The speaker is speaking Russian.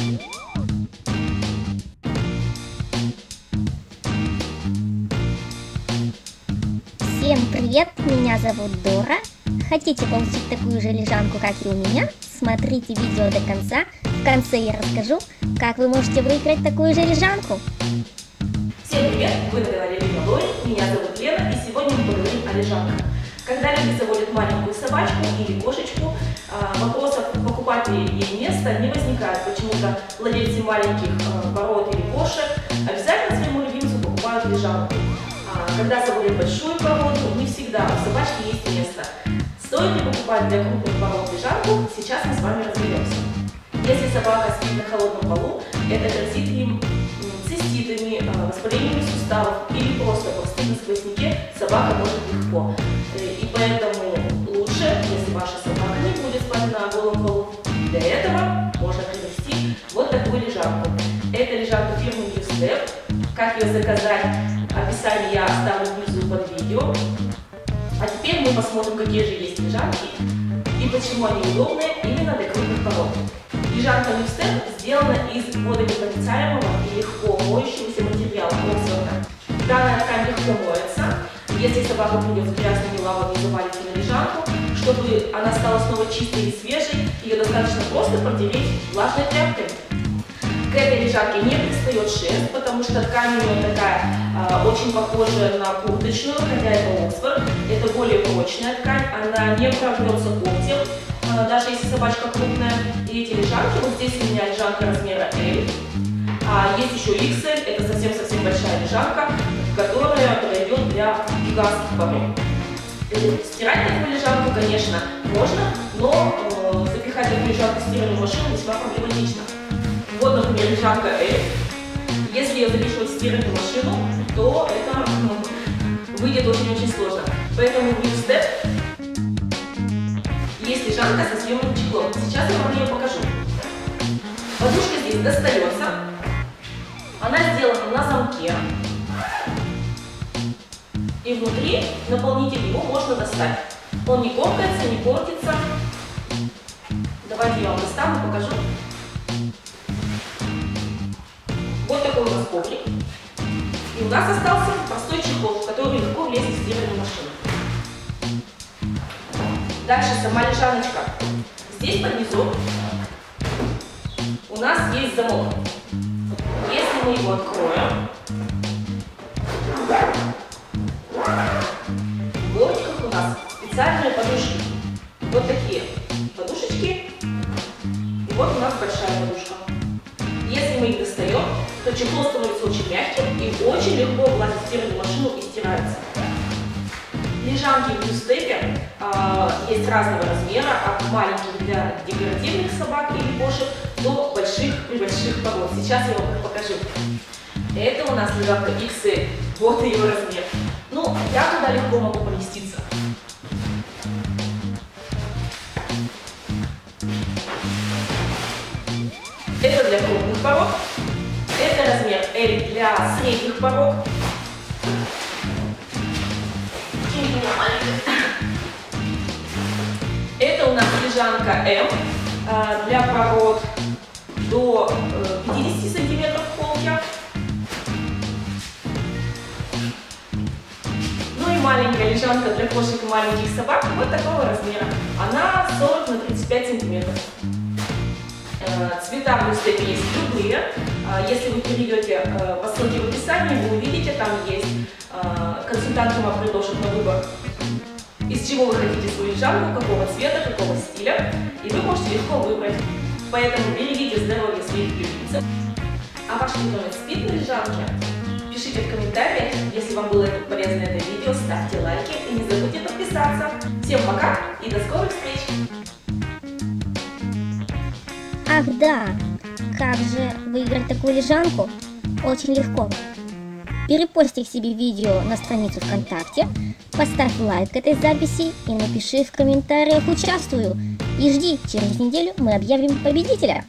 Всем привет, меня зовут Дора. Хотите получить такую же лежанку, как и у меня? Смотрите видео до конца. В конце я расскажу, как вы можете выиграть такую же лежанку. Всем привет! Вы на канале Лена Лори, меня зовут Лена, и сегодня мы поговорим о лежанках. Когда люди заводят маленькую собачку или кошечку, а, вопросов ли ей место не возникает. Почему-то владельцы маленьких пород или кошек обязательно своему любимцу покупают лежанку. А, когда заводят большую породу, не всегда у собачки есть место. Стоит ли покупать для крупных пород лежанку, сейчас мы с вами разберемся. Если собака спит на холодном полу, это грозит им циститами, воспалениями суставов или просто простыть на сквозняке собака может легко. Э, и поэтому для этого можно приобрести вот такую лежанку. Это лежанка фирмы Newstep. Как ее заказать, описание я оставлю внизу под видео. А теперь мы посмотрим, какие же есть лежанки и почему они удобные именно для крупных пород. Лежанка Ньюстеп сделана из водонепроницаемого и легко моющегося материала Оксфорда. Данная. Если собака придет с грязными и завалится на лежанку, чтобы она стала снова чистой и свежей, ее достаточно просто протереть влажной тряпкой. К этой лежанке не пристает шерсть, потому что ткань у нее такая э, очень похожая на курточную, хотя это Оксфорд. Это более прочная ткань, она не прорвется когтем, э, даже если собачка крупная. И эти лежанки, вот здесь у меня лежанка размера L, а есть еще XL, это совсем-совсем большая лежанка, которая подойдет для гигантских пород. Стирать такую лежанку, конечно, можно, но э, запихать такую лежанку в стиральную машину весьма проблематично. Вот, например, лежанка L. Если ее запихивать в стиральную машину, то это ну, выйдет очень-очень сложно. Поэтому в New Step есть лежанка со съемным чехлом. Сейчас я вам ее покажу. Подушка здесь достается. Она сделана на замке. И внутри наполнитель его можно достать. Он не комкается, не портится. Давайте я вам достану, покажу. Вот такой у нас коврик. И у нас остался простой чехол, который легко влезет в стиральную машину. Дальше сама лежаночка. Здесь под низом у нас есть замок. Если мы его откроем, И вот у нас большая подушка. Если мы их достаем, то чехол становится очень мягким и очень легко влазит в стиральную машину и стирается. Лежанки в Ньюстепе э, есть разного размера, от маленьких для декоративных собак или кошек до больших-пребольших пород. Сейчас я вам их покажу. Это у нас лежанка XL, вот ее размер. Ну, я туда легко могу поместиться. Это для крупных пород. Это размер L для средних пород. Это у нас лежанка М для пород до 50 сантиметров в холке. Ну и маленькая лежанка для кошек и маленьких собак вот такого размера. Она 40 на 35 сантиметров. Цвета в Люстепе есть любые. Если вы перейдете по ссылке в описании, вы увидите, там есть консультант вам предложит на выбор, из чего вы хотите свою лежанку, какого цвета, какого стиля, и вы можете легко выбрать. Поэтому берегите здоровье своих любимцев. А ваш питомец спит на лежанке? Пишите в комментариях, если вам было полезно это видео, ставьте лайки и не забудьте подписаться. Всем пока и до скорых встреч! Ах да, как же выиграть такую лежанку? Очень легко. Перепости себе видео на страницу ВКонтакте, поставь лайк этой записи и напиши в комментариях «Участвую» и жди, через неделю мы объявим победителя.